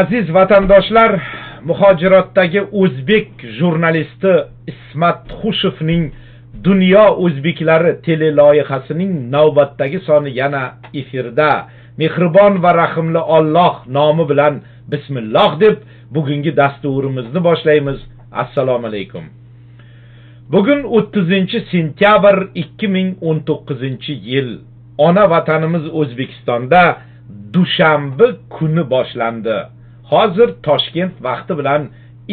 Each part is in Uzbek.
aziz vatandoshlar muhojirotdagi o'zbek jurnalisti ismat xushevning dunyo o'zbeklari teleloyihasining navbatdagi soni yana efirda. Mehribon va rahimli olloh nomi bilan bismilloh deb bugungi dasturimizni boshlaymiz. Assalomu alaykum. Bugun 30 sentyabr 2019 yil. Ona vatanimiz o'zbekistonda dushanba kuni boshlandi. Hozir toshkent vaqti bilan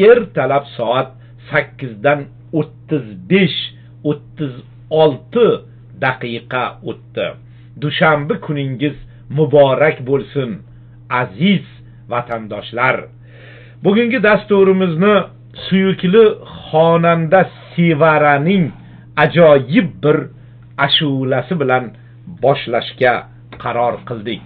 ertalab soat sakkizdan o'ttiz besh o'ttiz olti daqiqa o'tdi. Dushanba kuningiz muborak bo'lsin aziz vatandoshlar. Bugungi dasturimizni suyukli xonanda sevaraning ajoyib bir ashulasi bilan boshlashga qaror qildik.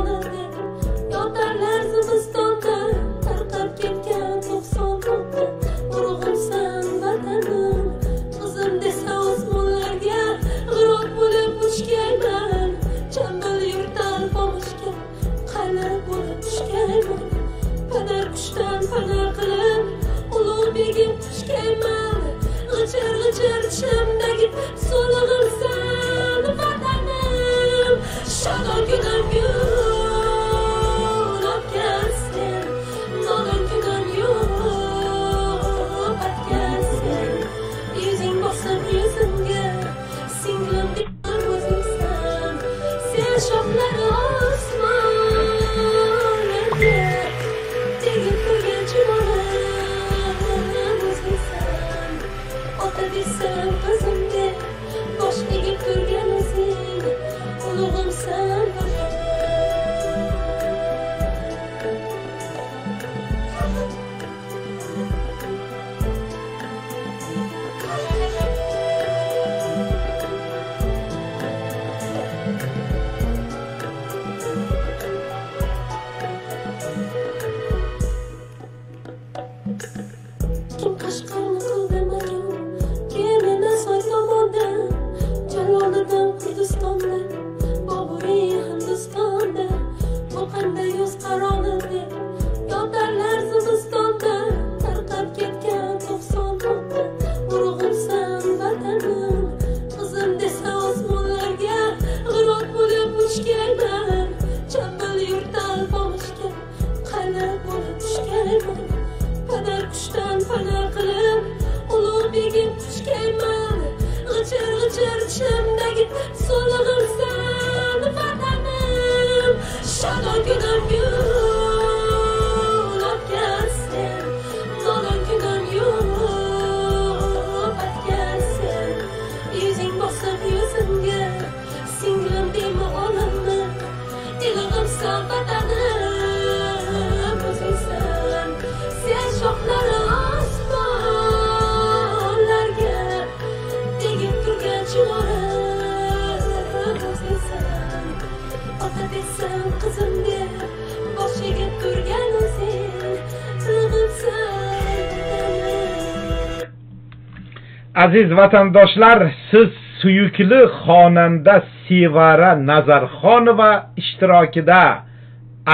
aziz vatandoshlar siz suyukli xonanda sevara nazarxonova ishtirokida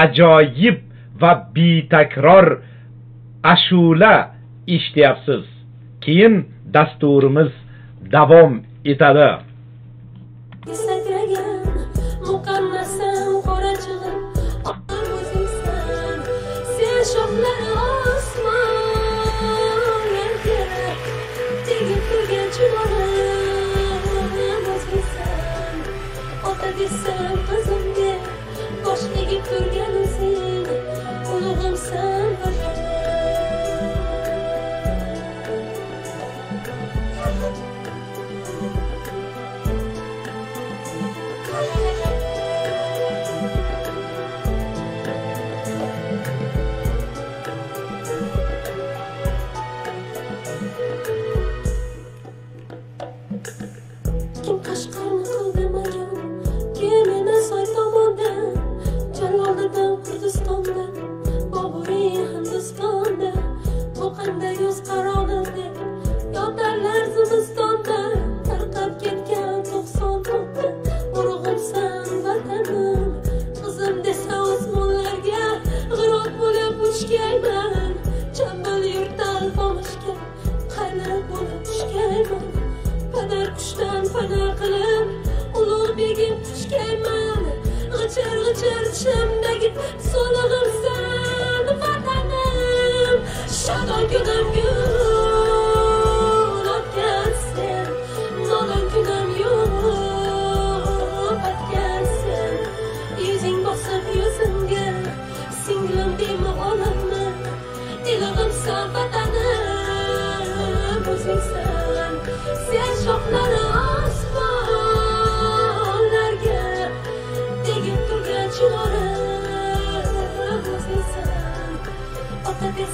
ajoyib va betakror ashula eshityapsiz. Keyin dasturimiz davom etadi.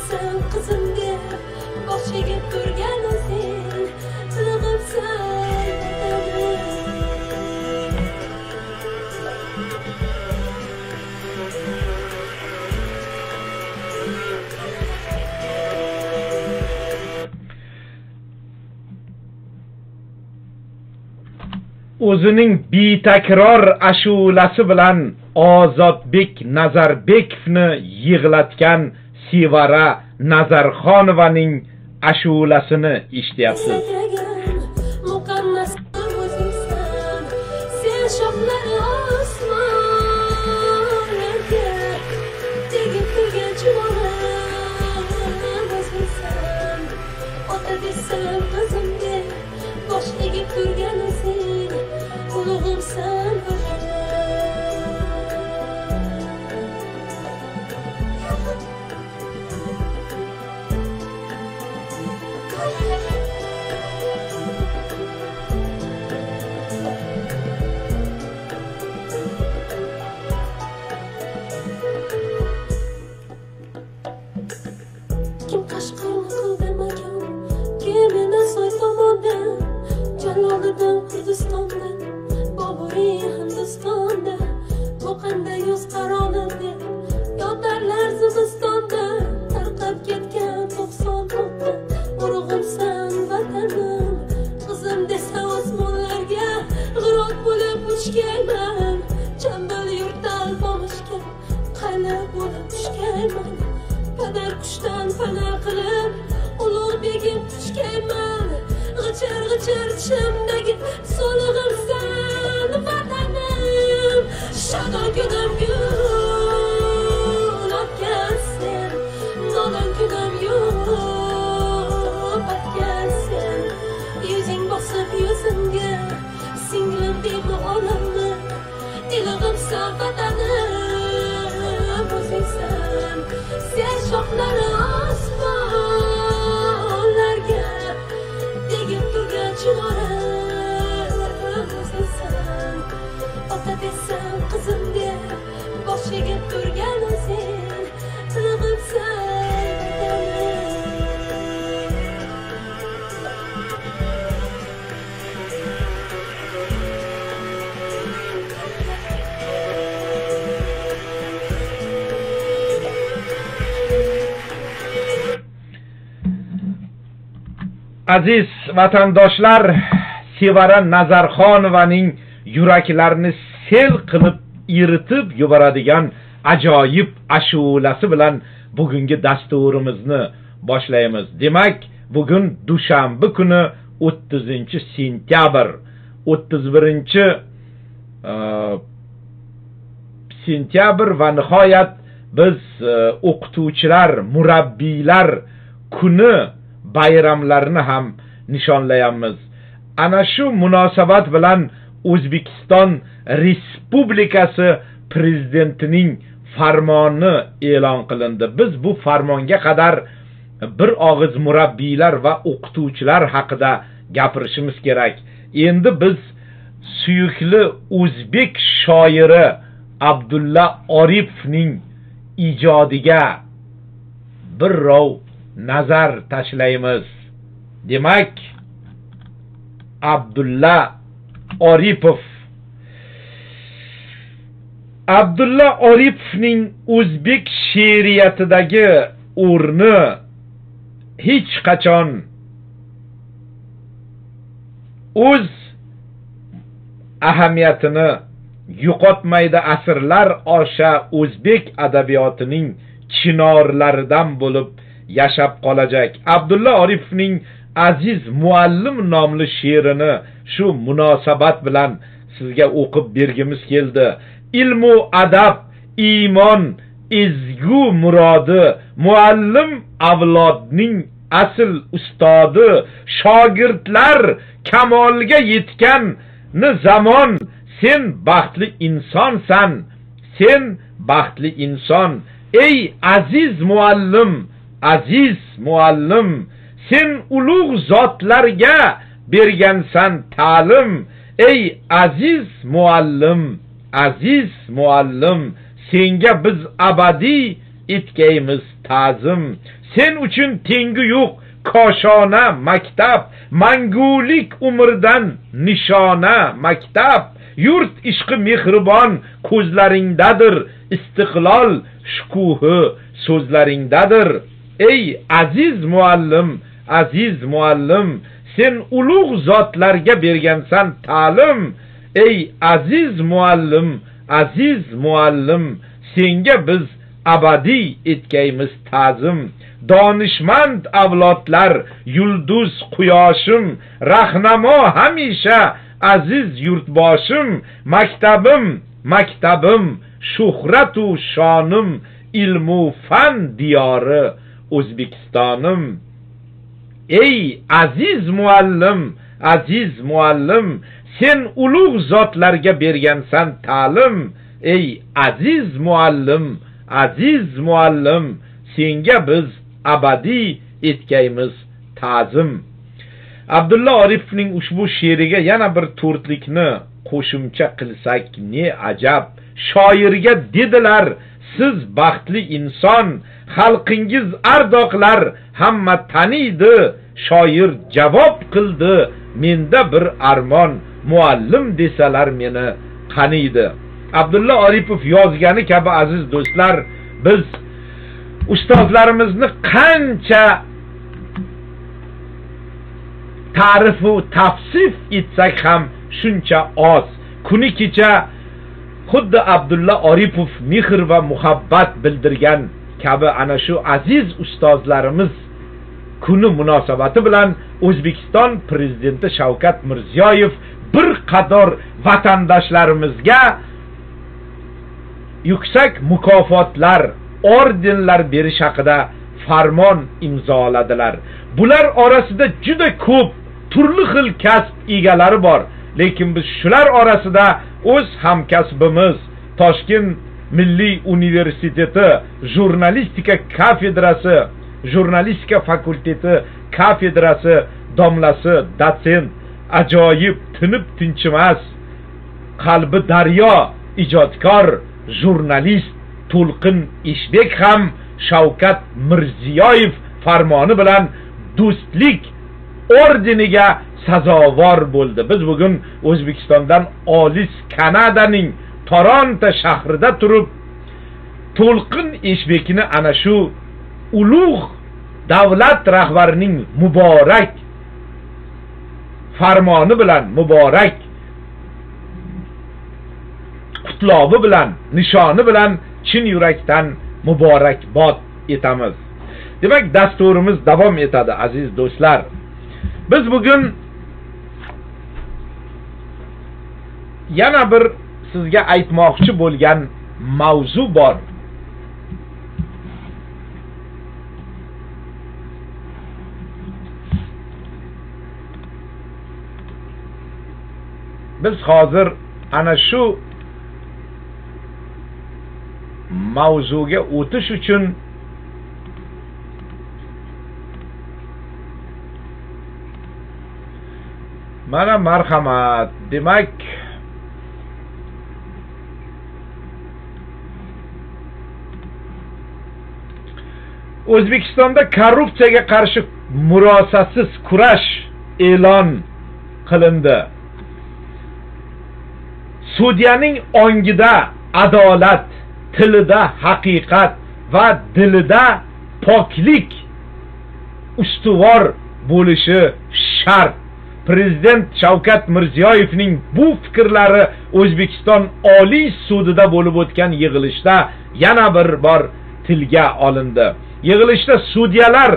qilg'ibsan qizimga bosh egib turgan o'zing qilg'ibsan o'zining betakror ashulasi bilan ozodbek nazarbekovni yig'latgan sevara nazarxonovaning ashulasini eshityapsiz aziz vatandoshlar sevara nazarxonovaning yuraklarini sel qilib eritib yuboradigan ajoyib ashulasi bilan bugungi dasturimizni boshlaymiz. Demak bugun dushanba kuni 30 sentyabr 31 e, sentyabr va nihoyat biz e, o'qituvchilar murabbiylar kuni bayramlarni ham nishonlayapmiz. Ana shu munosabat bilan o'zbekiston respublikasi prezidentining farmoni e'lon qilindi. Biz bu farmonga qadar bir og'iz murabbiylar va o'qituvchilar haqida gapirishimiz kerak. Endi biz suyukli o'zbek shoiri abdulla oripovning ijodiga birrov nazar tashlaymiz. Demak abdulla oripov abdulla oripovning o'zbek she'riyatidagi o'rni hech qachon o'z ahamiyatini yo'qotmaydi asrlar osha o'zbek adabiyotining chinorlaridan bo'lib yashab qolajak. Abdulla oripovning aziz muallim nomli she'rini shu munosabat bilan sizga o'qib bergimiz keldi. Ilmu adab iymon ezgu murodi muallim avlodning asl ustodi shogirdlar kamolga yetganni zamon. Sen baxtli insonsan sen baxtli inson. Ey aziz muallim aziz muallim sen ulug' zotlarga bergansan ta'lim. Ey aziz muallim aziz muallim senga biz abadiy etgaymiz ta'zim. Sen uchun tengi yo'q koshona maktab mangulik umrdan nishona maktab. Yurt ishqi mehribon ko'zlaringdadir istiqlol shukuhi so'zlaringdadir. Ey aziz muallim aziz muallim sen ulug' zotlarga bergansan ta'lim. Ey aziz muallim aziz muallim senga biz abadiy etgaymiz ta'zim. Donishmand avlodlar yulduz quyoshim rahnamo hamisha aziz yurtboshim maktabim maktabim shuhratu shonim ilmu fan diyori. O'zbekistonim ey aziz muallim aziz muallim sen ulug' zotlarga bergansan ta'lim. Ey aziz muallim aziz muallim senga biz abadiy etgaymiz ta'zim. Abdulla oripovning ushbu she'riga yana bir to'rtlikni qo'shimcha qilsak ne ajab. Shoirga dedilar siz baxtli inson xalqingiz ardoqlar hamma taniydi shoir javob qildi menda bir armon muallim desalar meni qaniydi. Abdulla oripov yozgani kabi aziz do'stlar biz ustozlarimizni qancha ta'rifu tavsif etsak ham shuncha oz. Kuni kecha xuddi abdulla oripov mehr va muhabbat bildirgan kabi ana shu aziz ustozlarimiz kuni munosabati bilan o'zbekiston prezidenti shavkat mirziyoyev bir qator vatandoshlarimizga yuksak mukofotlar ordenlar berish haqida farmon imzoladilar. Bular orasida juda ko'p turli xil kasb egalari bor. Lekin biz shular orasida o'z hamkasbimiz toshkent milliy universiteti jurnalistika kafedrasi jurnalistika fakulteti kafedrasi domlasi dotsent ajoyib tinib tinchimas qalbi daryo ijodkor jurnalist to'lqin eshbek ham shavkat mirziyoyev farmoni bilan do'stlik ordeniga sazovor bo'ldi. Biz bugun o'zbekistondan olis kanadaning toronto shahrida turib to'lqin eshbekini ana shu ulug' davlat rahbarining muborak farmoni bilan muborak qutlovi bilan nishoni bilan chin yurakdan muborakbod etamiz. Demak dasturimiz davom etadi aziz do'stlar. Biz bugun yana bir sizga aytmoqchi bo'lgan mavzu bor. Biz hozir ana shu mavzuga o'tish uchun mana marhamat. Demak o'zbekistonda korrupsiyaga qarshi murosasiz kurash e'lon qilindi. Sudyaning ongida adolat tilida haqiqat va dilida poklik ustuvor bo'lishi shart. Prezident shavkat mirziyoyevning bu fikrlari o'zbekiston oliy sudida bo'lib o'tgan yig'ilishda yana bir bor tilga olindi. Yig'ilishda sudyalar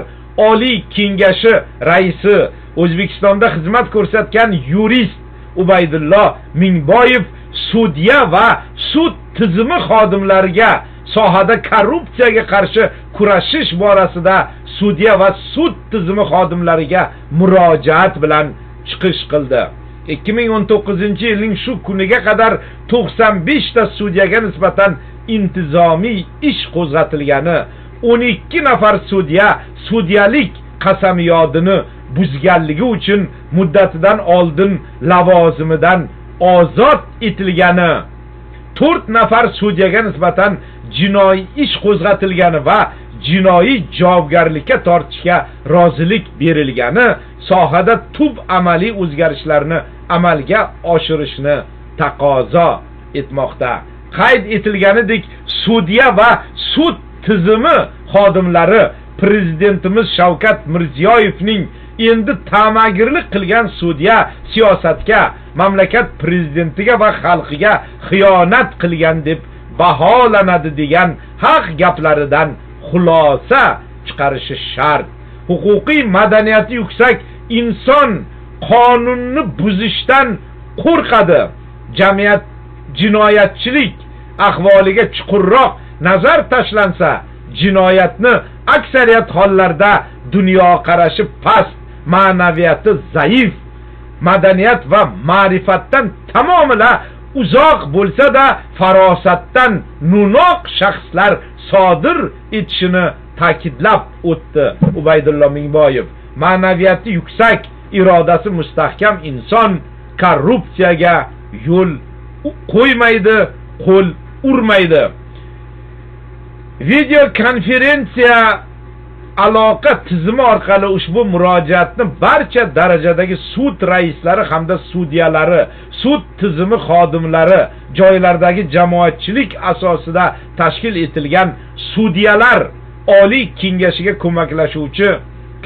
oliy kengashi raisi o'zbekistonda xizmat ko'rsatgan yurist ubaydullo mingboyev sudya va sud tizimi xodimlariga sohada korrupsiyaga qarshi kurashish borasida sudya va sud tizimi xodimlariga murojaat bilan chiqish qildi. 2019 yilning shu kuniga qadar 95 ta sudyaga nisbatan intizomiy ish qo'zg'atilgani 12 nafar sudya sudyalik qasamyodini buzganligi uchun muddatidan oldin lavozimidan ozod etilgani 4 nafar sudyaga nisbatan jinoiy ish qo'zg'atilgani va jinoiy javobgarlikka tortishga rozilik berilgani sohada tub amaliy o'zgarishlarni amalga oshirishni taqozo etmoqda. Qayd etilganidek sudya va sud tizimi xodimlari prezidentimiz shavkat mirziyoyevning endi tamagirlik qilgan sudya siyosatga mamlakat prezidentiga va xalqiga xiyonat qilgan deb baholanadi degan haq gaplaridan xulosa chiqarishi shart. Huquqiy madaniyati yuksak inson qonunni buzishdan qo'rqadi. Jamiyat jinoyatchilik ahvoliga chuqurroq nazar tashlansa jinoyatni aksariyat hollarda dunyoqarashi past ma'naviyati zaif madaniyat va ma'rifatdan tamomila uzoq bo'lsa-da farosatdan nunoq shaxslar sodir etishini ta'kidlab o'tdi Ubaydulla Mingboyev. Ma'naviyati yuksak, irodasi mustahkam inson korrupsiyaga yo'l qo'ymaydi, qo'l urmaydi. Video konferensiya aloqa tizimi orqali ushbu murojaatni barcha darajadagi sud raislari hamda sudyalari, sud tizimi xodimlari, joylardagi jamoatchilik asosida tashkil etilgan sudyalar Oliy kengashiga ko'maklashuvchi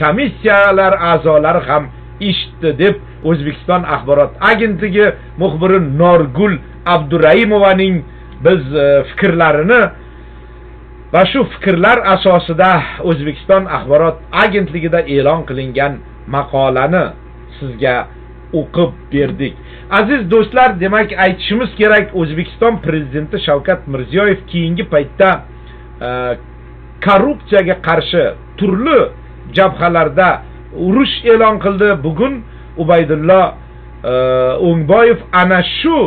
komissiyalar a'zolari ham eshitdi deb O'zbekiston axborot agentligi muxbiri Norgul Abduraimovaning biz e, fikrlarini va shu fikrlar asosida O'zbekiston axborot agentligida e'lon qilingan maqolani sizga o'qib berdik. Aziz do'stlar, demak aytishimiz kerak, O'zbekiston prezidenti Shavkat Mirziyoyev keyingi paytda e, korrupsiyaga qarshi turli jabhalarda urush e'lon qildi. Bugun Ubaydullo e, O'ngboyev ana shu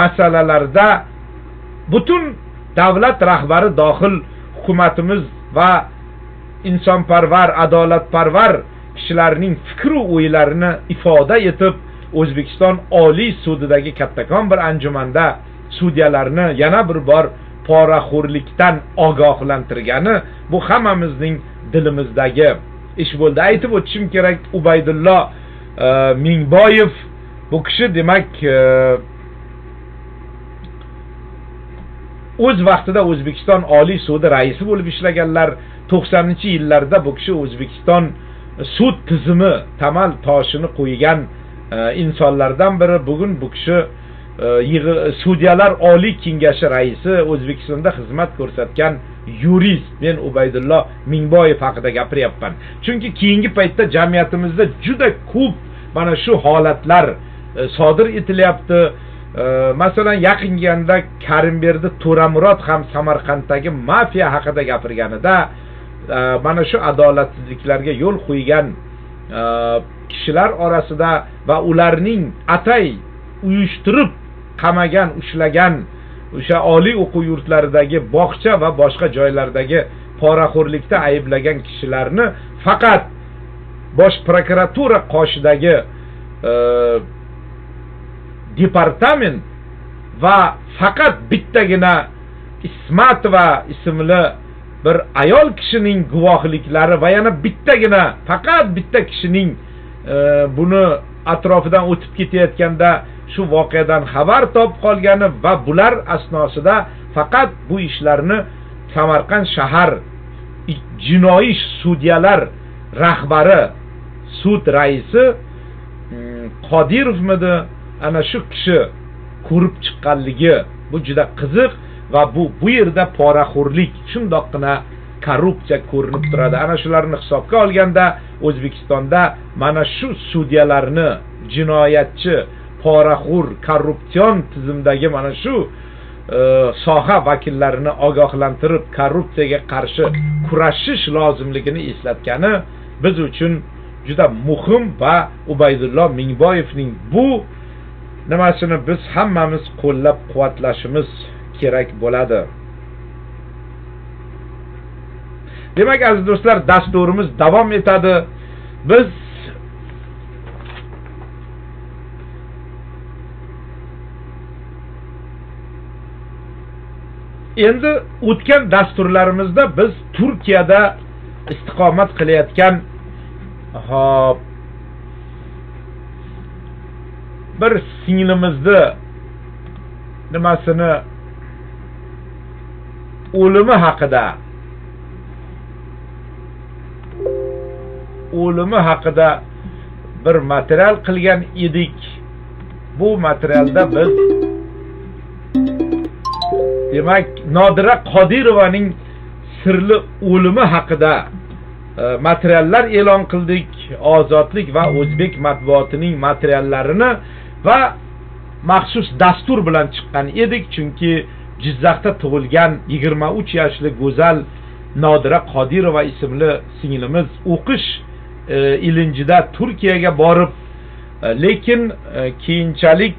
masalalarda butun davlat rahbari dohil hukumatimiz va insonparvar adolatparvar kishilarning fikru o'ylarini ifoda etib o'zbekiston oliy sudidagi kattakon bir anjumanda sudyalarni yana bir bor poraxo'rlikdan ogohlantirgani bu hammamizning dilimizdagi ish bo'ldi. Aytib o'tishim kerak ubaydullo e, mingboyev bu kishi demak e, o'z vaqtida O'zbekiston Oliy sudi raisi bo'lib ishlaganlar 90 yillarda bu kishi O'zbekiston sud tizimi tamal toshini qo'ygan e, insonlardan biri. Bugun bu kishi e, sudyalar Oliy kengashi raisi O'zbekistonda xizmat ko'rsatgan yurist. Men Ubaydullo Mingboyev haqida gapiryapman. Chunki keyingi paytda jamiyatimizda juda ko'p mana shu holatlar e, sodir etilyapti. Masalan yaqinganda karimberdi to'ramurod ham samarqanddagi mafiya haqida gapirganida e, mana shu adolatsizliklarga yo'l qo'ygan e, kishilar orasida va ularning atay uyushtirib qamagan ushlagan o'sha oliy o'quv yurtlaridagi bog'cha va boshqa joylardagi poraxo'rlikda ayblagan kishilarni faqat bosh prokuratura qoshidagi e, departament va faqat bittagina ismatova ismli bir ayol kishining guvohliklari va yana bittagina faqat bitta kishining e, buni atrofidan o'tib ketayotganda shu voqeadan xabar topib qolgani va bular asnosida faqat bu ishlarni samarqand shahar jinoiy sudyalar rahbari sud raisi mm, qodirovmidi ana shu kishi ko'rib chiqqanligi bu juda qiziq va bu bu yerda poraxo'rlik shundoqqina korrupsiya ko'rinib turadi. Ana shularni hisobga olganda o'zbekistonda mana shu sudyalarni jinoyatchi poraxo'r korrupsion tizimdagi mana shu e, soha vakillarini ogohlantirib korrupsiyaga qarshi kurashish lozimligini eslatgani biz uchun juda muhim va ubaydullo mingboyevning bu nimasini biz hammamiz qo'llab quvvatlashimiz kerak bo'ladi. Demak aziz do'stlar dasturimiz davom etadi. Biz endi o'tgan dasturlarimizda biz turkiyada istiqomat qilayotgan hop bir singlimizni nimasini o'limi haqida o'limi haqida bir material qilgan edik. Bu materialda biz demak nodira qodirovaning sirli o'limi haqida e, materiallar e'lon qildik ozodlik va o'zbek matbuotining materiallarini va maxsus dastur bilan chiqqan edik chunki jizzaxda tug'ilgan 23 yoshli go'zal nodira qodirova ismli singlimiz o'qish e, ilinjida turkiyaga borib e, lekin e, keyinchalik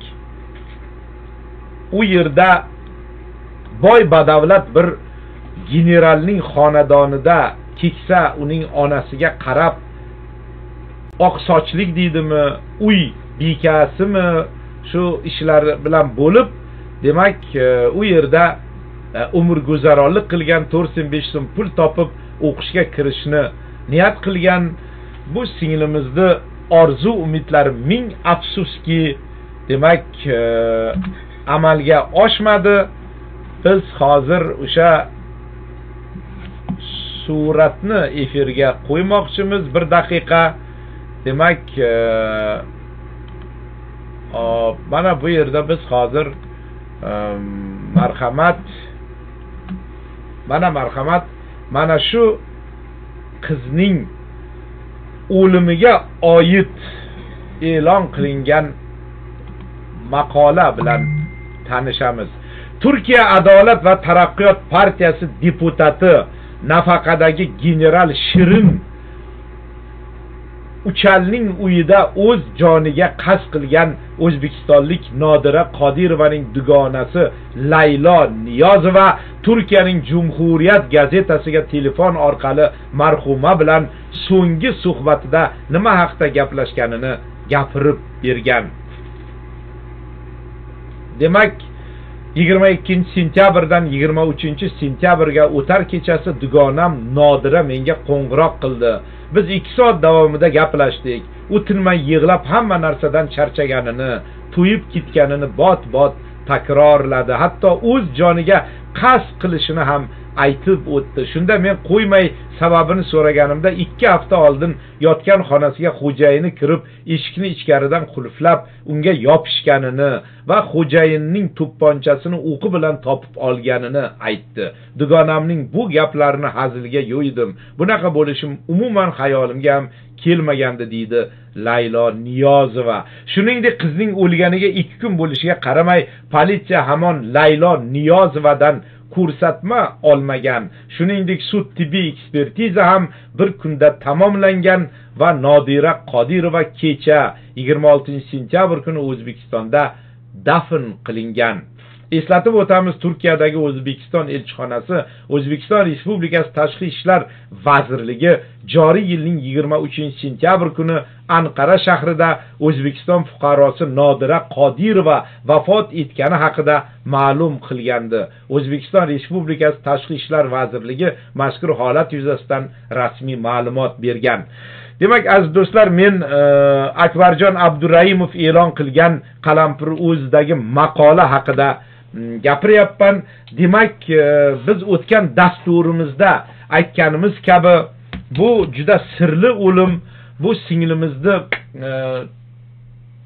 u yerda boy badavlat bir generalning xonadonida keksa uning onasiga qarab oq sochlik deydimi uy bekasimi shu ishlar bilan bo'lib demak e, u yerda e, umr guzaronlik qilgan to'rt so'm besh so'm pul topib o'qishga kirishni niyat qilgan bu singlimizni orzu umidlari ming afsuski demak e, amalga oshmadi. Biz hozir o'sha suratni efirga qo'ymoqchimiz bir daqiqa. Demak hop mana bu yerda biz hozir ehm, marhamat mana marhamat mana shu qizning o'limiga oid e'lon qilingan maqola bilan tanishamiz. Turkiya adolat va taraqqiyot partiyasi deputati nafaqadagi general shirin uchalning uyida o'z joniga qasd qilgan o'zbekistonlik nodira qodirovaning dugonasi laylo niyozova turkiyaning jumhuriyat gazetasiga telefon orqali marhuma bilan so'nggi suhbatida nima haqida gaplashganini gapirib bergan. Demak yigirma ikkinchi sentyabrdan yigirma uchinchi sentyabrga o'tar kechasi dugonam nodira menga qo'ng'iroq qildi. Biz ikki soat davomida gaplashdik. U tinmay yig'lab hamma narsadan charchaganini to'yib ketganini bot bot takrorladi. Hatto o'z joniga qasd qilishini ham aytib o'tdi. Shunda men qo'ymay sababini so'raganimda ikki hafta oldin yotgan xonasiga xo'jayini kirib eshikni ichkaridan qulflab unga yopishganini va xo'jayinning to'pponchasini o'qi bilan topib olganini aytdi. Dugonamning bu gaplarini hazilga yo'ydim. Bunaqa bo'lishim umuman xayolimga ham kelmagandi deydi laylo niyozova. Shuningdek qizning o'lganiga ikki kun bo'lishiga qaramay politsiya hamon laylo niyozovadan ko'rsatma olmagan. Shuningdek sud tibbiy ekspertiza ham bir kunda tamomlangan va nodira qodirova kecha 26 sentyabr kuni o'zbekistonda dafn qilingan. Eslatib o'tamiz turkiyadagi o'zbekiston elchixonasi o'zbekiston respublikasi tashqi ishlar vazirligi joriy yilning 23 sentyabr kuni anqara shahrida o'zbekiston fuqarosi nodira qodirova vafot etgani haqida ma'lum qilgandi. O'zbekiston respublikasi tashqi ishlar vazirligi mazkur holat yuzasidan rasmiy ma'lumot bergan. Demak aziz do'stlar men e, akbarjon abduraimov e'lon qilgan qalampir o'zidagi maqola haqida gapiryapman. Demak e, biz o'tgan dasturimizda aytganimiz kabi bu juda sirli o'lim. Bu singlimizni e,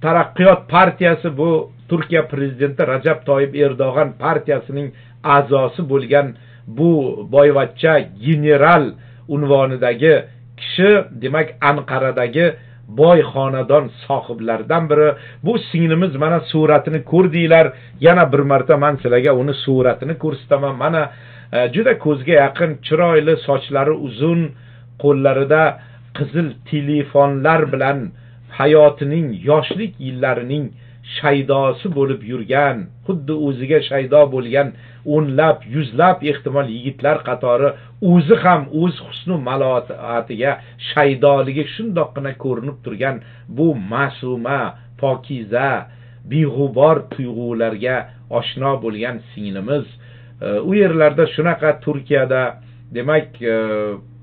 taraqqiyot partiyasi bu turkiya prezidenti rajab toyib erdo'g'an partiyasining a'zosi bo'lgan bu boyvachcha general unvonidagi kishi demak anqaradagi boy xonadon sohiblaridan biri. Bu singlimiz mana suratini ko'rdinglar. Yana bir marta man sizlarga uni suratini ko'rsataman. Mana e, juda ko'zga yaqin chiroyli sochlari uzun qo'llarida qizil telefonlar bilan hayotining yoshlik yillarining shaydosi bo'lib yurgan xuddi o'ziga shaydo bo'lgan o'nlab yuzlab ehtimol yigitlar qatori o'zi ham o'z husnu maloatiga shaydoligi shundoqqina ko'rinib turgan bu ma'suma pokiza beg'ubor tuyg'ularga oshno bo'lgan singlimiz u yerlarda shunaqa turkiyada demak e,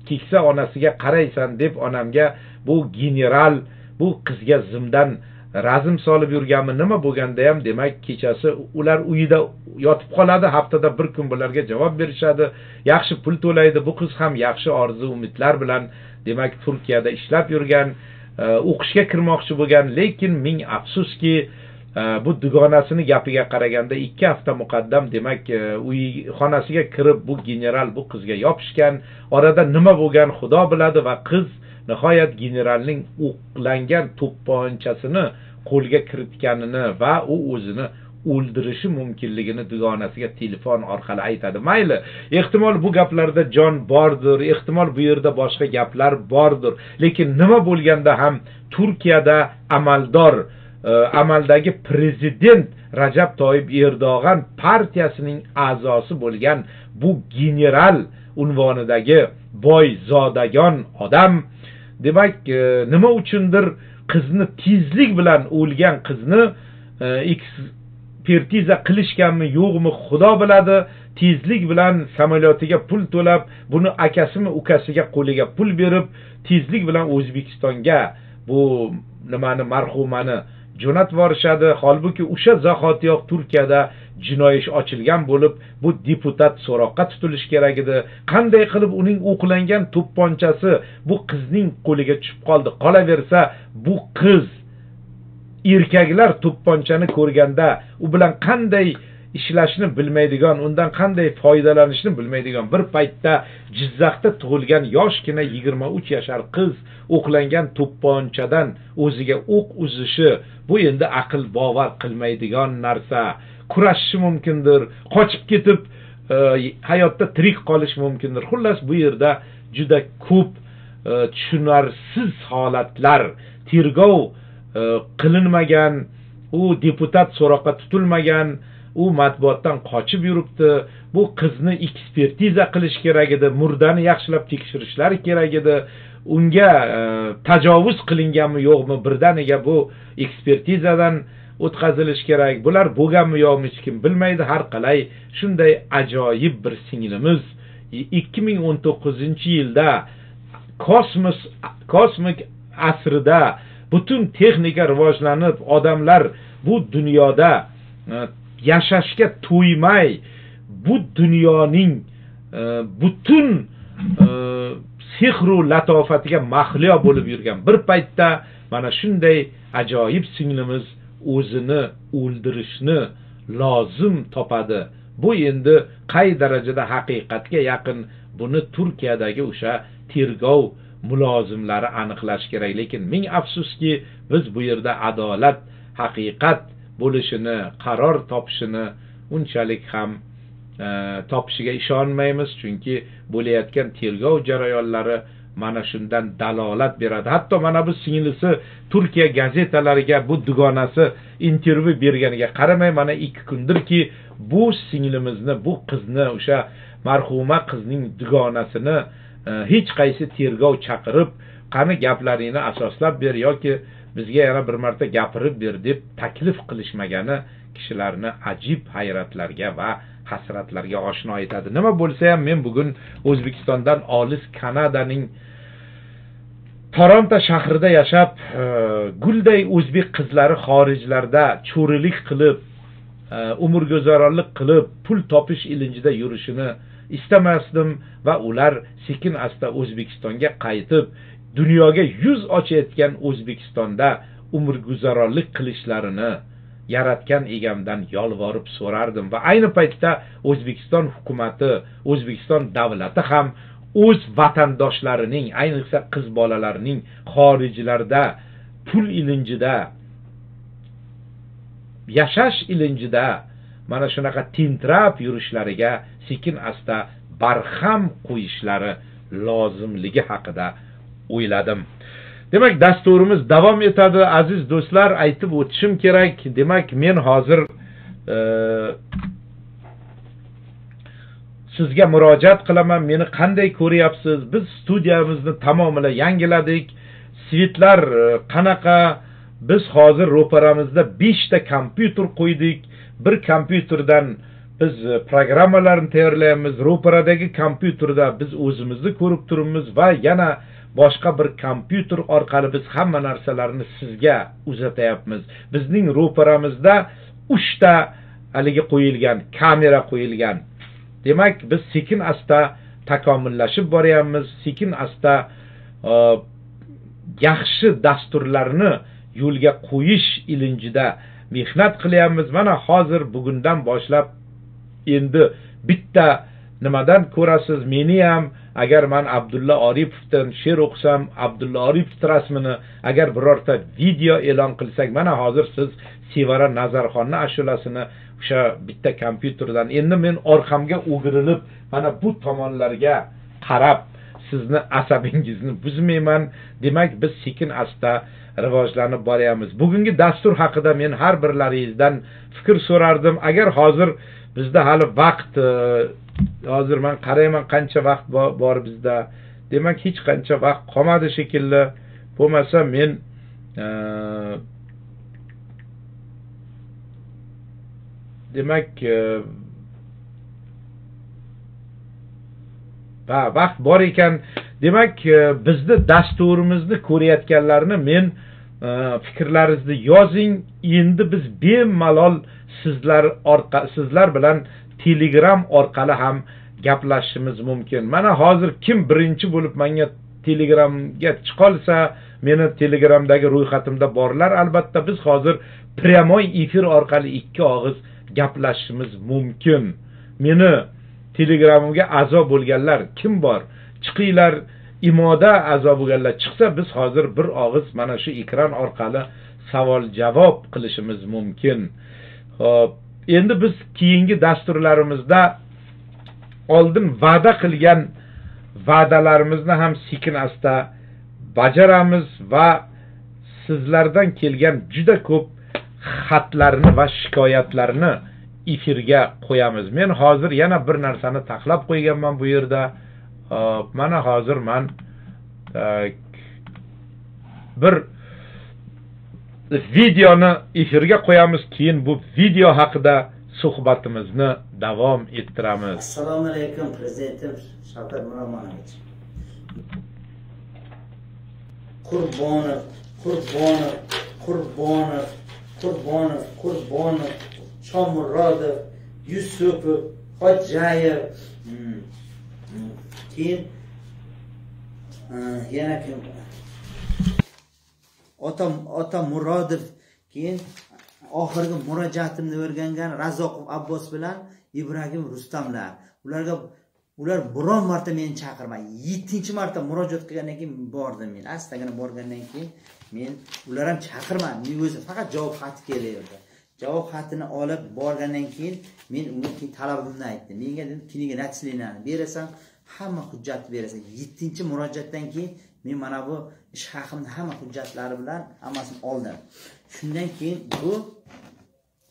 keksa onasiga qaraysan deb onamga bu general bu qizga zimdan razm solib yurganmi nima bo'lganda ham demak kechasi ular uyida yotib qoladi haftada bir kun bularga javob berishadi. Yaxshi pul to'laydi bu qiz ham yaxshi orzu umidlar bilan demak turkiyada ishlab yurgan e, o'qishga kirmoqchi bo'lgan lekin ming afsuski bu dugonasini gapiga qaraganda ikki hafta muqaddam demak e, uy xonasiga kirib bu general bu qizga yopishgan orada nima bo'lgan xudo biladi va qiz nihoyat generalning o'qlangan to'pponchasini qo'lga kiritganini va u o'zini o'ldirishi mumkinligini dugonasiga telefon orqali aytadi. Mayli ehtimol bu gaplarda jon bordir ehtimol bu yerda boshqa gaplar bordir lekin nima bo'lganda ham turkiyada amaldor E, amaldagi prezident rajab toyib erdo'g'an partiyasining a'zosi bo'lgan bu general unvonidagi boy zodagon odam. Demak e, nima uchundir qizni tezlik bilan o'lgan qizni e, ekspertiza qilishganmi yo'qmi xudo biladi. Tezlik bilan samolyotiga pul to'lab buni akasimi ukasiga qo'liga pul berib tezlik bilan o'zbekistonga bu nimani marhumani jo'natib yuborishadi holbuki o'sha zahotiyoq turkiyada jinoiy ish ochilgan bo'lib bu deputat so'roqqa tutilishi kerak edi. Qanday qilib uning o'qlangan to'pponchasi bu qizning qo'liga tushib qoldi? Qolaversa bu qiz erkaklar to'pponchani ko'rganda u bilan qanday ishlashni bilmaydigan undan qanday foydalanishni bilmaydigan bir paytda jizzaxda tug'ilgan yoshgina yigirma uch yashar qiz o'qlangan to'pponchadan o'ziga o'q uzishi bu endi aql bovar qilmaydigan narsa. Kurashishi mumkindir qochib ketib e, hayotda tirik qolish mumkindir. Xullas bu yerda juda ko'p e, tushunarsiz holatlar. Tergov e, qilinmagan u deputat so'roqqa tutilmagan u matbuotdan qochib yuribdi. Bu qizni ekspertiza qilish kerak edi murdani yaxshilab tekshirishlari kerak edi. Unga e, tajovuz qilinganmi yo'qmi birdaniga bu ekspertizadan o'tkazilishi kerak. Bular bo'lganmi yo'qmi hech kim bilmaydi. Har qalay shunday ajoyib bir singlimiz ikki ming o'n to'qqizinchi yilda kosmos kosmik asrida butun texnika rivojlanib odamlar bu dunyoda e, yashashga to'ymay bu dunyoning e, butun e, sehru latofatiga mahliyo bo'lib yurgan bir paytda mana shunday ajoyib singlimiz o'zini o'ldirishni lozim topadi. Bu endi qay darajada haqiqatga yaqin buni turkiyadagi o'sha tergov mulozimlari aniqlash kerak. Lekin ming afsuski biz bu yerda adolat haqiqat bo'lishini qaror topishini unchalik ham e, topishiga ishonmaymiz. Chunki bo'layotgan tergov jarayonlari mana shundan dalolat beradi. Hatto mana bu singlisi turkiya gazetalariga bu dugonasi intervyu berganiga qaramay mana ikki kundirki bu singlimizni bu qizni o'sha marhuma qizning dugonasini e, hech qaysi tergov chaqirib qani gaplaringni asoslab ber yoki bizga yana bir marta gapirib ber deb taklif qilishmagani kishilarni ajib hayratlarga va hasratlarga oshno etadi. Nima bo'lsa ham men bugun o'zbekistondan olis kanadaning toronto shahrida yashab e, gulday o'zbek qizlari xorijlarda cho'rilik qilib e, umrguzaronlik qilib pul topish ilinjida yurishini istamasdim va ular sekin asta o'zbekistonga qaytib dunyoga yuz ochayotgan o'zbekistonda umrguzaronlik qilishlarini yaratgan egamdan yolvorib so'rardim. Va ayni paytda o'zbekiston hukumati o'zbekiston davlati ham o'z vatandoshlarining ayniqsa qiz bolalarining xorijlarda pul ilinjida yashash ilinjida mana shunaqa tentirab yurishlariga sekin asta barham qo'yishlari lozimligi haqida o'yladim. Demak dasturimiz davom etadi aziz do'stlar. Aytib o'tishim kerak. Demak men hozir e, sizga murojaat qilaman. Meni qanday ko'ryapsiz? Biz studiyamizni tamomila yangiladik svitlar e, qanaqa? Biz hozir ro'paramizda beshta kompyuter qo'ydik. Bir kompyuterdan biz e, programmalarni tayyorlaymiz. Ro'paradagi kompyuterda biz o'zimizni ko'rib turibmiz va yana boshqa bir kompyuter orqali biz hamma narsalarni sizga uzatyapmiz. Bizning ro'paramizda uchta haligi qo'yilgan kamera qo'yilgan. Demak biz sekin asta takomillashib boryapmiz sekin asta e, yaxshi dasturlarni yo'lga qo'yish ilinjida mehnat qilyapmiz. Mana hozir bugundan boshlab endi bitta nimadan ko'rasiz meni ham agar man abdulla oripovdan she'r o'qisam abdulla oripov rasmini agar birorta video e'lon qilsak mana hozir siz sevara nazarxonni ashulasini o'sha bitta kompyuterdan endi men orqamga o'girilib mana bu tomonlarga qarab sizni asabingizni buzmayman. Demak biz sekin asta rivojlanib boryapmiz. Bugungi dastur haqida men har birlaringizdan fikr so'rardim. Agar hozir bizda hali vaqt e, hozir man qarayman qancha vaqt bor bizda. Demak hech qancha vaqt qolmadi shekilli. Bo'lmasa men e, demak e, va vaqt bor ekan. Demak bizni dasturimizni ko'rayotganlarni men fikrlaringizni yozing. Endi biz bemalol sizlar orqa sizlar bilan telegram orqali ham gaplashishimiz mumkin. Mana hozir kim birinchi bo'lib menga telegramga chiqolsa meni telegramdagi ro'yxatimda borlar. Albatta biz hozir прямой efir orqali ikki og'iz gaplashishimiz mumkin. Meni telegramimga a'zo bo'lganlar kim bor? Chiqinglar imoda a'zo bo'lganlar chiqsa biz hozir bir og'iz mana shu ekran orqali savol javob qilishimiz mumkin. Ho'p endi biz keyingi dasturlarimizda oldin va'da qilgan va'dalarimizni ham sekin asta bajaramiz va sizlardan kelgan juda ko'p xatlarni va shikoyatlarni efirga qo'yamiz. Men hozir yana bir narsani taxlab qo'yganman bu yerda. Hop mana hozir man e, bir videoni efirga qo'yamiz keyin bu video haqida suhbatimizni davom ettiramiz. Assalomu alaykum prezidentim shavkat miromonovich. Qurbonov qurbonov qurbonov qurbonov qurbonov shomurodov yusupov xo'jayev. Hmm. Hmm. Keyin e, yana kim? Ota ota murodov keyin oxirgi murojaatimni o'rgangan razoqov abbos bilan ibragim rustamlar. Ularga ular biron marta meni chaqirmadi. Yettinchi marta murojaat qilgandan keyin bordim men. Astagina borgandan keyin men ular ham chaqirmadi. Men o'zi faqat javob xati kelaverdi javob xatini olib borgandan keyin men unga keyin talabimni aytdim. Menga dedim kuniga nachsленияni berasan hamma hujjatni berasan. Yettinchi murojaatdan keyin men mana bu ish haqimni hamma hujjatlari bilan hammasini oldim shundan keyin bu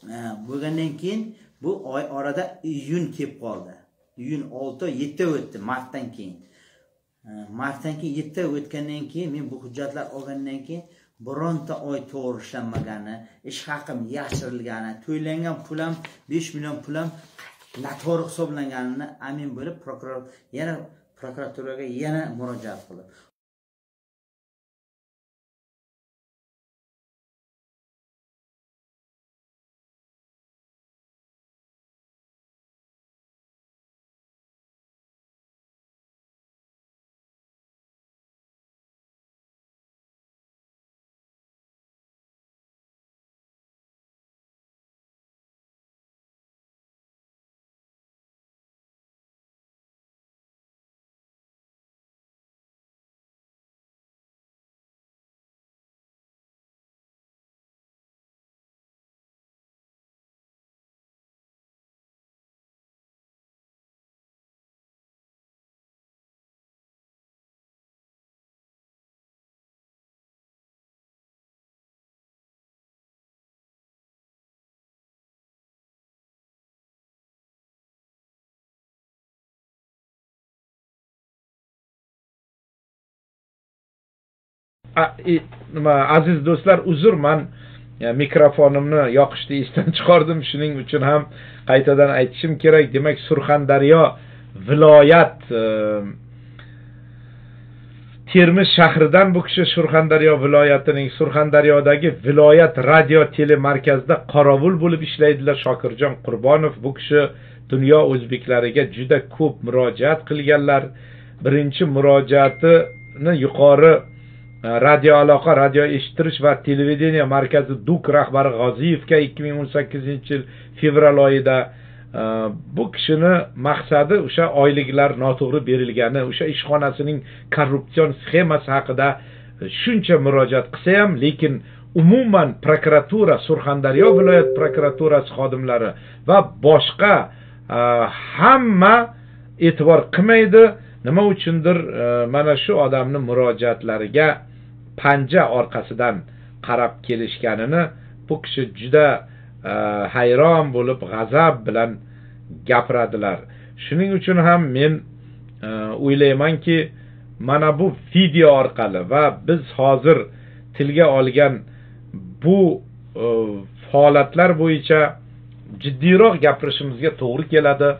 e, bo'lgandan keyin bu oy orada iyun kelib qoldi. Iyun olti oy yetti oy o'tdi martdan keyin. E, martdan keyin yetti o'tgandan keyin men bu hujjatlar olgandan keyin bironta oy to'g'ri ishlanmagani ish haqim yashirilgani to'ylangan pulam besh million pulam noto'g'ri hisoblanganini amin bo'lib prokuror yana prokuraturaga yana murojaat qildi. Aziz do'stlar uzr man mikrofonimni yoqishni esdan chiqardim. Shuning uchun ham qaytadan aytishim kerak. Demak surxondaryo viloyat e, termiz shahridan bu kishi surxondaryo viloyatining surxondaryodagi viloyat radio telemarkazida qorovul bo'lib ishlaydilar. Shokirjon qurbonov bu kishi dunyo o'zbeklariga juda ko'p murojaat qilganlar. Birinchi murojaatini yuqori E, radio aloqa radio eshittirish va televideniya markazi duk rahbari g'oziyevga ikki ming o'n sakkizinchi yil fevral oyida e, bu kishini maqsadi o'sha oyliklar noto'g'ri berilgani o'sha ishxonasining korrupsion sxemasi haqida shuncha murojaat qilsa ham lekin umuman prokuratura surxondaryo viloyat prokuraturasi xodimlari va boshqa e, hamma e'tibor qilmaydi. Nima uchundir mana shu odamni murojaatlariga panja orqasidan qarab kelishganini bu kishi juda e, hayron bo'lib g'azab bilan gapiradilar. Shuning uchun ham men e, o'ylaymanki mana bu video orqali va biz hozir tilga olgan bu e, holatlar bo'yicha jiddiyroq gapirishimizga to'g'ri keladi.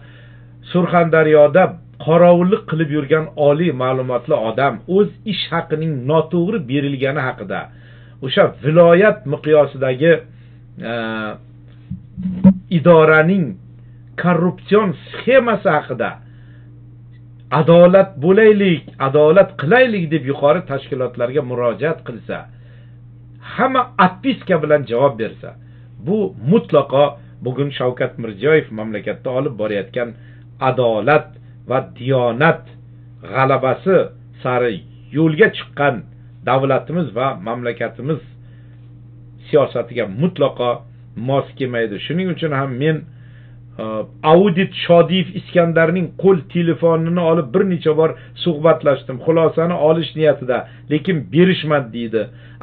Surxondaryoda qorovullik qilib yurgan oliy ma'lumotli odam o'z ish haqining noto'g'ri berilgani haqida o'sha viloyat miqyosidagi e, idoraning korrupsion sxemasi haqida adolat bo'laylik adolat qilaylik deb yuqori tashkilotlarga murojaat qilsa hamma отписка bilan javob bersa bu mutlaqo bugun shavkat mirziyoyev mamlakatda olib borayotgan adolat va diyonat g'alabasi sari yo'lga chiqqan davlatimiz va mamlakatimiz siyosatiga mutlaqo mos kelmaydi. Shuning uchun ham men audit shodiyev iskandarning qo'l telefonini olib bir necha bor suhbatlashdim. Xulosani olish niyatida lekin berishmadi deydi.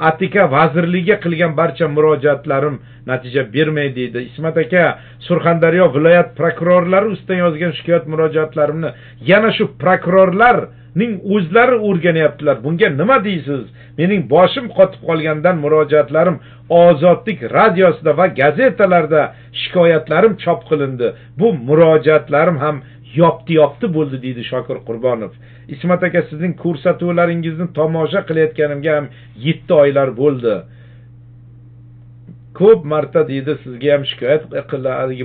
Atika vazirligiga qilgan barcha murojaatlarim natija bermaydi deydi. Ismat aka surxondaryo viloyat prokurorlari ustidan yozgan shikoyat murojaatlarimni yana shu prokurorlar ning o'zlari o'rganyaptilar. Bunga nima deysiz? Mening boshim qotib qolgandan murojaatlarim ozodlik radiosida va gazetalarda shikoyatlarim chop qilindi. Bu murojaatlarim ham yopti yopti bo'ldi deydi shokir qurbonov. Ismat aka sizning ko'rsatuvlaringizni tomosha qilayotganimga ham yetti oylar bo'ldi. Ko'p marta deydi sizga ham shikoyat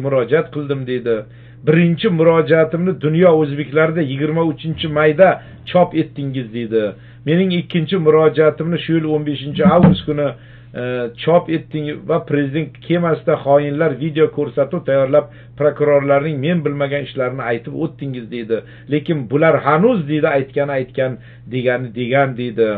murojaat qildim deydi. Birinchi murojaatimni dunyo o'zbeklarida yigirma uchinchi mayda chop etdingiz deydi. Mening ikkinchi murojaatimni shu yil o'n beshinchi avgust kuni e, chop etding va prezident kemasida xoinlar video ko'rsatuv tayyorlab prokurorlarning men bilmagan ishlarini aytib o'tdingiz deydi. Lekin bular hanuz deydi aytgani aytgan degani degan deydi.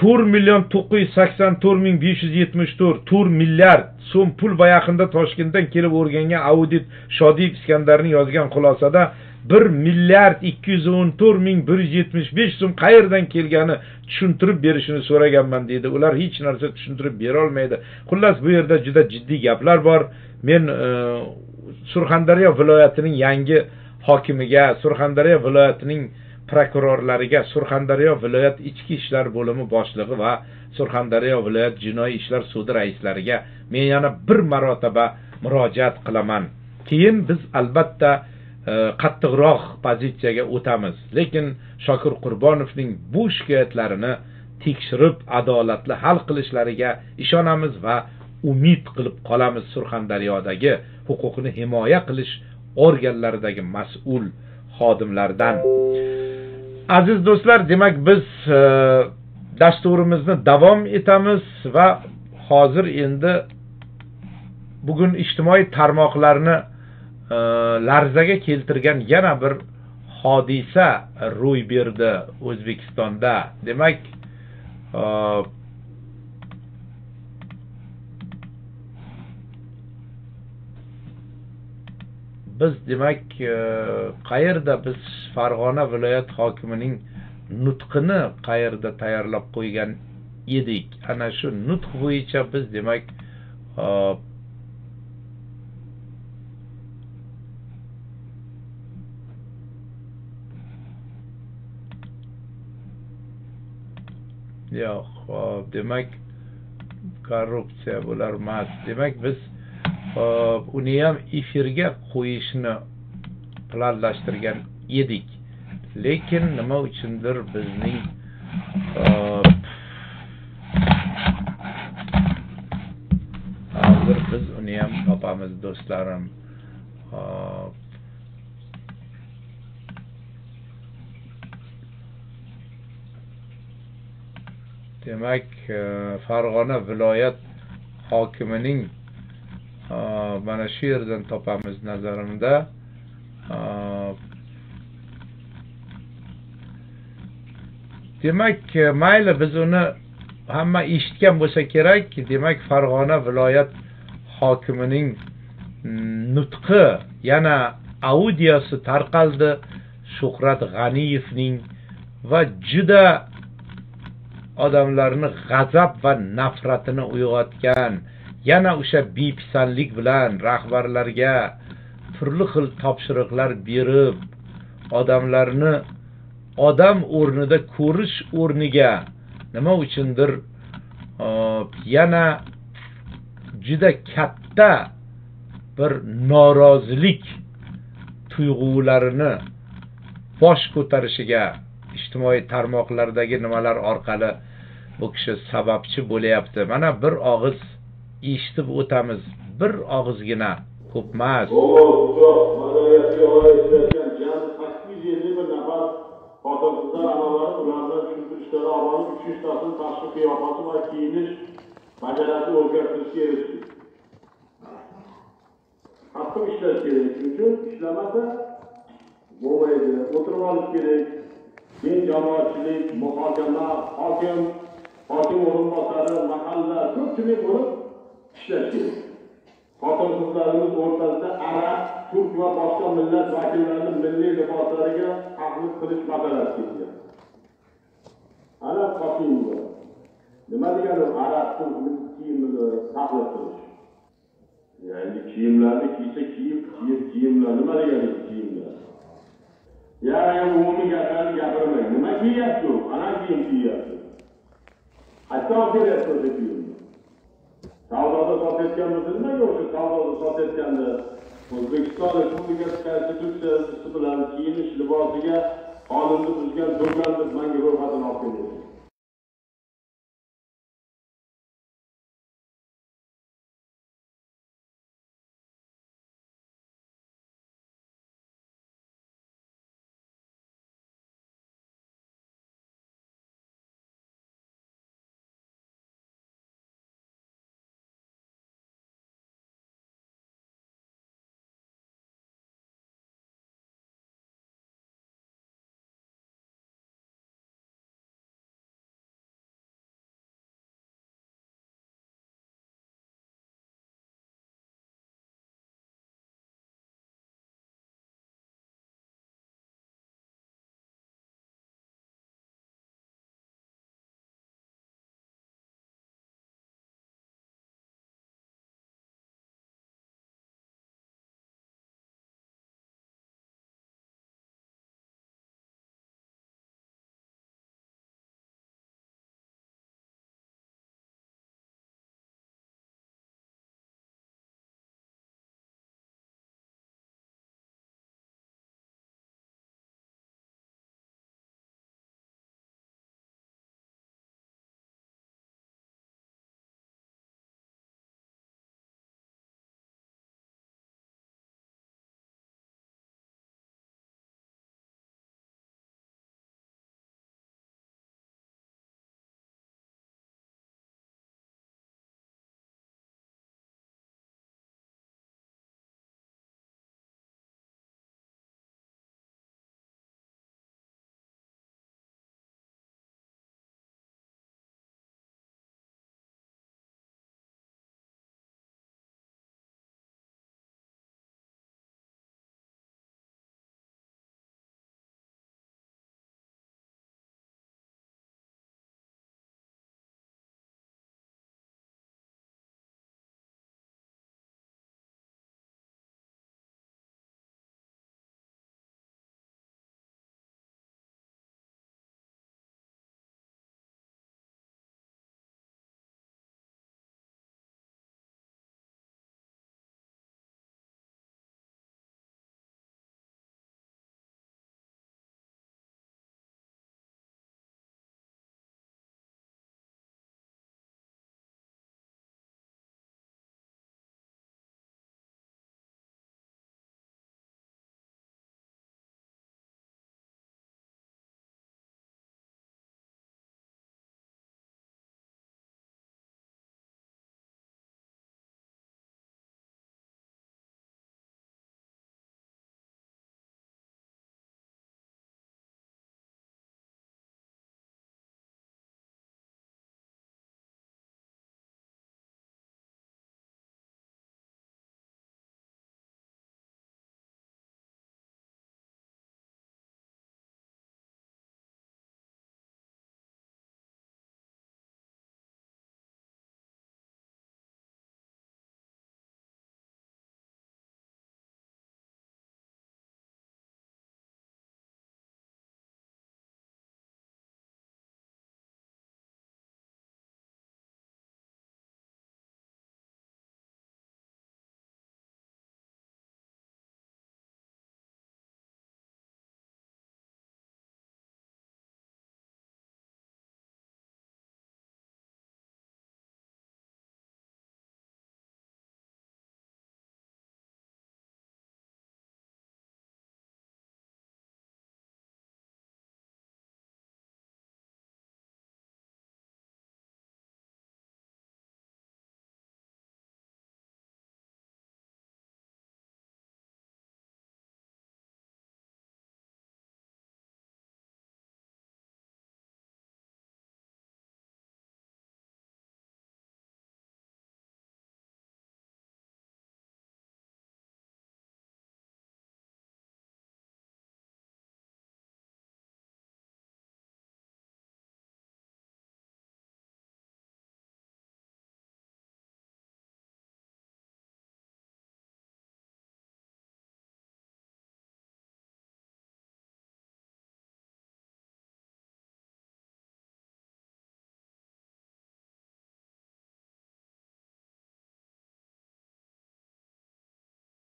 To'rt million to'qqiz yuz sakson to'rt ming besh yuz yetmish to'rt to'rt milliard so'm pul bayaqinda toshkentdan kelib o'rgangan audit shodiyev iskandarning yozgan xulosada bir milliard ikki yuz o'n to'rt ming bir yuz yetmish besh so'm qayerdan kelgani tushuntirib berishini so'raganman deydi ular hech narsa tushuntirib berolmaydi xullas bu yerda juda jiddiy gaplar bor. Men e, surxondaryo viloyatining yangi hokimiga surxondaryo viloyatining prokurorlariga surxondaryo viloyat ichki ishlar bo'limi boshlig'i va surxondaryo viloyat jinoiy ishlar sudi raislariga men yana bir marotaba murojaat qilaman. Keyin biz albatta e, qattiqroq pozitsiyaga o'tamiz. Lekin shokir qurbonovning bu shikoyatlarini tekshirib adolatli hal qilishlariga ishonamiz va umid qilib qolamiz surxondaryodagi huquqni himoya qilish organlaridagi mas'ul xodimlardan. Aziz do'stlar demak biz e, dasturimizni davom etamiz va hozir endi bugun ijtimoiy tarmoqlarni e, larzaga keltirgan yana bir hodisa ro'y berdi o'zbekistonda. Demak e, biz demak e, qayerda biz farg'ona viloyat hokimining nutqini qayerda tayyorlab qo'ygan edik? Ana shu nutq bo'yicha biz demak e, yo'q hop demak korrupsiya bo'lar emas demak biz hop uni ham efirga qo'yishni planlashtirgan edik. Lekin nima uchundir bizning hozir biz uni ham topamiz do'stlarim hop demak farg'ona viloyat hokimining Э, mana shu yerdan topamiz nazarimda. Э, Demak e, mayli biz uni hamma eshitgan bo'lsa kerak. Demak farg'ona viloyat hokimining mm, nutqi yana audiosi tarqaldi. Shuhrat g'aniyevning va juda odamlarni g'azab va nafratini uyg'otgan yana o'sha bepisandlik bilan rahbarlarga turli xil topshiriqlar berib odamlarni odam o'rnida ko'rish o'rniga nima uchundir yana juda katta bir norozilik tuyg'ularini bosh ko'tarishiga ijtimoiy tarmoqlardagi nimalar orqali bu kishi sababchi bo'layapti mana bir og'iz eshitib o'tamiz. Bir og'izgina ko'p emas madaniyatga oid bir ularni tushuntirishlari orqali uch yuztasini tashqi qiyofasi va kiyinish bajarasi o'zgartirishga erishdik qattiq ishlash kerak shuning uchun ishlamasa bo'lmaydi. O'tirib olish kerak. Keyin jamoatchilik muhokama hokim hokim o'rinbosari mahalla ko'pchilik bo'lib ishlash xotin qizlarimiz o'rtasida arab turk va boshqa millat vakillarini milliy liboslariga taqlid qilish masalasi ketgan ana qosimova nima degani arab turk kiyimini taqlid qilish? Ya'ni kiyimlarni kiysa kiyib kiyib kiyimlar nima degani kiyimlar? Yani umumiy gaplarni gapirmang. Nima kiyyapti u? Ana kiyim kiyyapti qachon beryapti o'sha kiyimni? Savdoda sotayotganmisinmi yo o'sha savdoda sotayotganda o'zbekiston respublikasi konstitutsiyasi bilan kiyinish libosiga qonunni buzgan do'kon deb manga ro'yxatini olib kelgan